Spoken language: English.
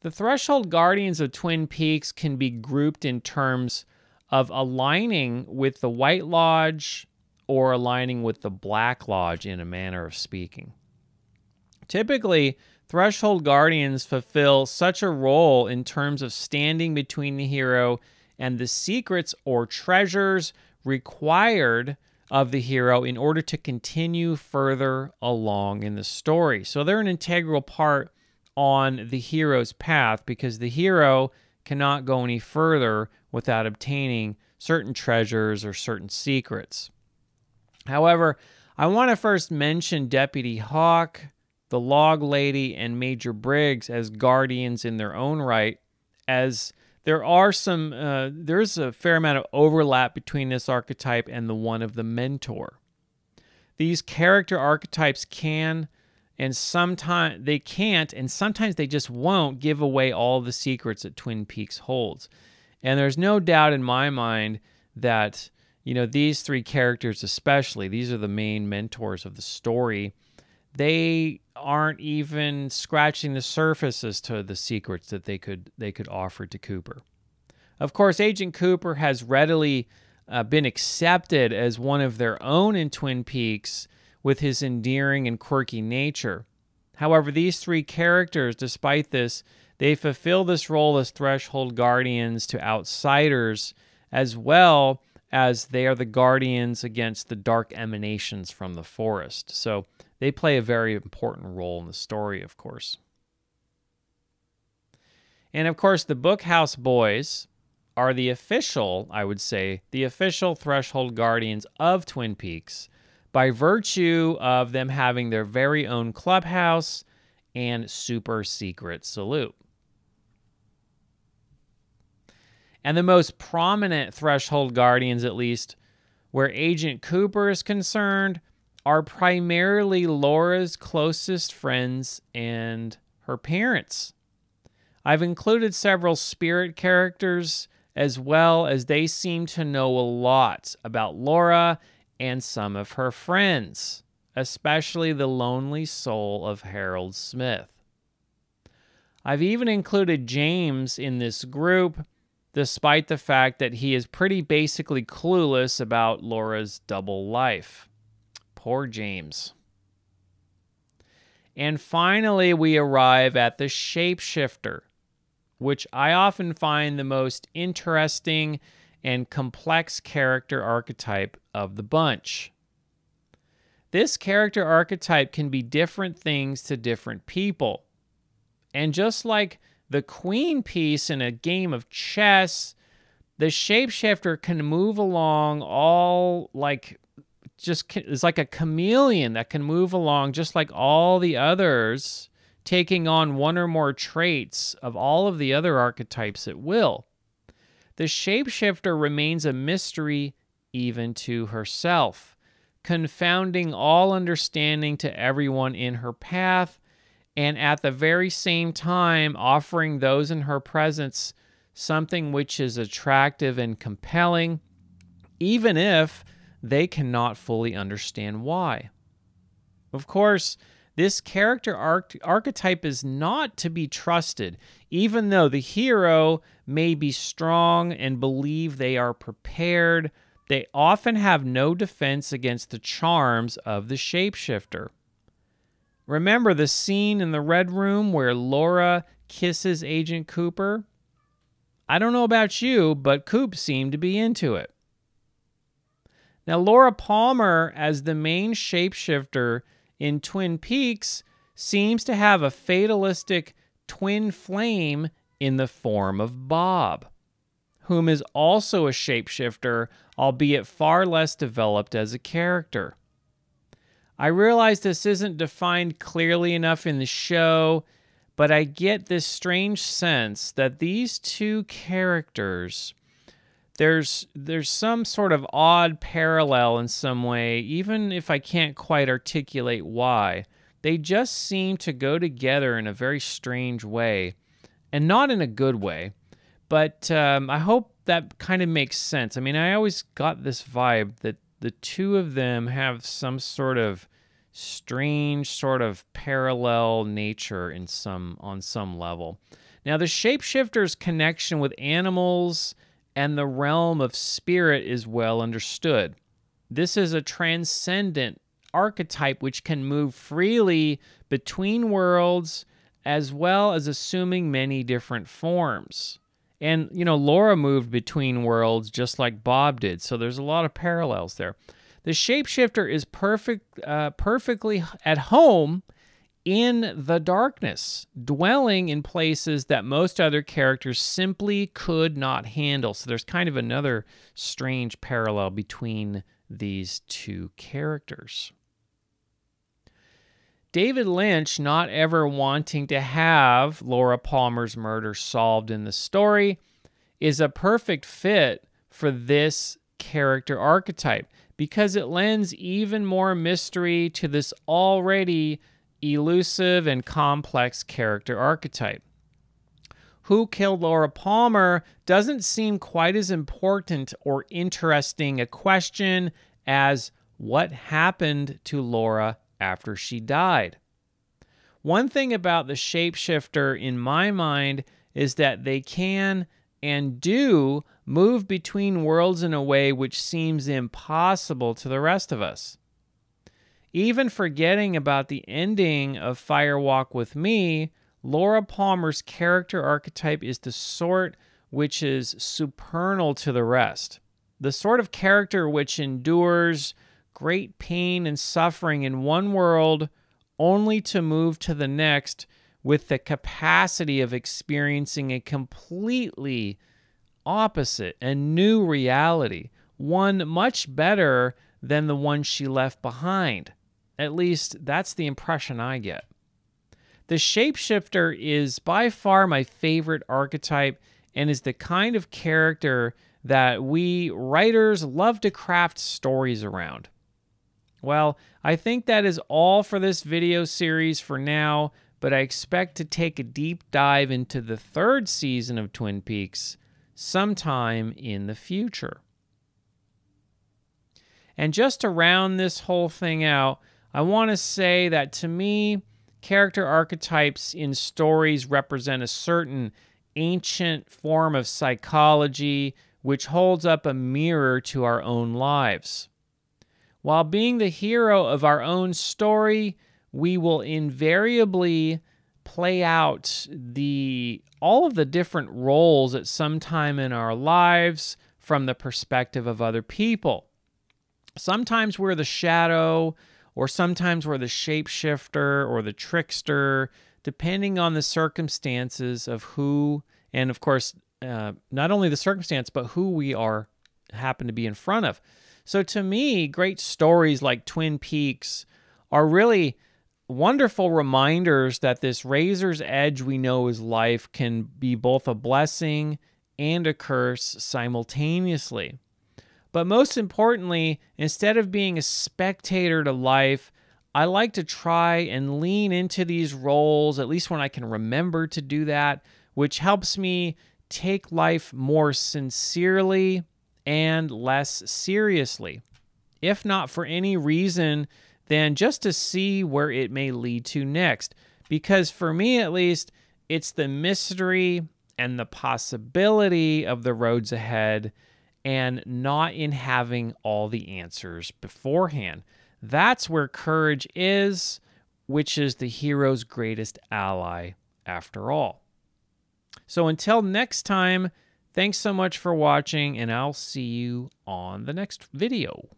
The Threshold Guardians of Twin Peaks can be grouped in terms of aligning with the White Lodge or aligning with the Black Lodge in a manner of speaking. Typically, Threshold Guardians fulfill such a role in terms of standing between the hero and the secrets or treasures required of the hero in order to continue further along in the story. So they're an integral part on the hero's path because the hero cannot go any further without obtaining certain treasures or certain secrets. However, I want to first mention Deputy Hawk, the Log Lady, and Major Briggs as guardians in their own right, as there are some, uh, there's a fair amount of overlap between this archetype and the one of the mentor. These character archetypes can and sometimes they can't and sometimes they just won't give away all the secrets that Twin Peaks holds. And there's no doubt in my mind that you know these three characters especially these are the main mentors of the story they aren't even scratching the surface as to the secrets that they could they could offer to Cooper. Of course, Agent Cooper has readily uh, been accepted as one of their own in Twin Peaks with his endearing and quirky nature. However, these three characters, despite this, they fulfill this role as threshold guardians to outsiders as well as they are the guardians against the dark emanations from the forest. So they play a very important role in the story, of course. And of course, the Bookhouse Boys are the official, I would say, the official threshold guardians of Twin Peaks by virtue of them having their very own clubhouse and super secret salute. And the most prominent threshold guardians, at least where Agent Cooper is concerned, are primarily Laura's closest friends and her parents. I've included several spirit characters as well as they seem to know a lot about Laura and some of her friends, especially the lonely soul of Harold Smith. I've even included James in this group, despite the fact that he is pretty basically clueless about Laura's double life. Poor James. And finally, we arrive at the shapeshifter, which I often find the most interesting and complex character archetype of the bunch. This character archetype can be different things to different people. And just like the queen piece in a game of chess, the shapeshifter can move along all like just is like a chameleon that can move along just like all the others, taking on one or more traits of all of the other archetypes at will. The shapeshifter remains a mystery even to herself, confounding all understanding to everyone in her path, and at the very same time offering those in her presence something which is attractive and compelling, even if they cannot fully understand why. Of course, this character arch- archetype is not to be trusted, even though the hero may be strong and believe they are prepared. They often have no defense against the charms of the shapeshifter. Remember the scene in the Red Room where Laura kisses Agent Cooper? I don't know about you, but Coop seemed to be into it. Now, Laura Palmer, as the main shapeshifter in Twin Peaks, seems to have a fatalistic twin flame in the form of Bob, whom is also a shapeshifter, albeit far less developed as a character. I realize this isn't defined clearly enough in the show, but I get this strange sense that these two characters there's there's some sort of odd parallel in some way, even if I can't quite articulate why. They just seem to go together in a very strange way, and not in a good way. But um, I hope that kind of makes sense. I mean, I always got this vibe that the two of them have some sort of strange sort of parallel nature in some on some level. Now the shapeshifter's connection with animals and the realm of spirit is well understood. This is a transcendent archetype which can move freely between worlds as well as assuming many different forms. And, you know, Laura moved between worlds just like Bob did, so there's a lot of parallels there. The shapeshifter is perfect, uh, perfectly at home in the darkness, dwelling in places that most other characters simply could not handle. So there's kind of another strange parallel between these two characters. David Lynch not ever wanting to have Laura Palmer's murder solved in the story is a perfect fit for this character archetype because it lends even more mystery to this already elusive and complex character archetype. Who killed Laura Palmer doesn't seem quite as important or interesting a question as what happened to Laura after she died. One thing about the shapeshifter in my mind is that they can and do move between worlds in a way which seems impossible to the rest of us. Even forgetting about the ending of Fire Walk with Me, Laura Palmer's character archetype is the sort which is supernal to the rest. The sort of character which endures great pain and suffering in one world only to move to the next with the capacity of experiencing a completely opposite and new reality, one much better than the one she left behind. At least that's the impression I get. The shapeshifter is by far my favorite archetype and is the kind of character that we writers love to craft stories around. Well, I think that is all for this video series for now, but I expect to take a deep dive into the third season of Twin Peaks sometime in the future. And just to round this whole thing out, I want to say that to me, character archetypes in stories represent a certain ancient form of psychology which holds up a mirror to our own lives. While being the hero of our own story, we will invariably play out the all of the different roles at some time in our lives from the perspective of other people. Sometimes we're the shadow, or sometimes we're the shapeshifter or the trickster, depending on the circumstances of who, and of course, uh, not only the circumstance, but who we are happen to be in front of. So to me, great stories like Twin Peaks are really wonderful reminders that this razor's edge we know is life can be both a blessing and a curse simultaneously. But most importantly, instead of being a spectator to life, I like to try and lean into these roles, at least when I can remember to do that, which helps me take life more sincerely and less seriously, if not for any reason then just to see where it may lead to next. Because for me, at least, it's the mystery and the possibility of the roads ahead and not in having all the answers beforehand. That's where courage is, which is the hero's greatest ally after all. So until next time, Thanks so much for watching, and I'll see you on the next video.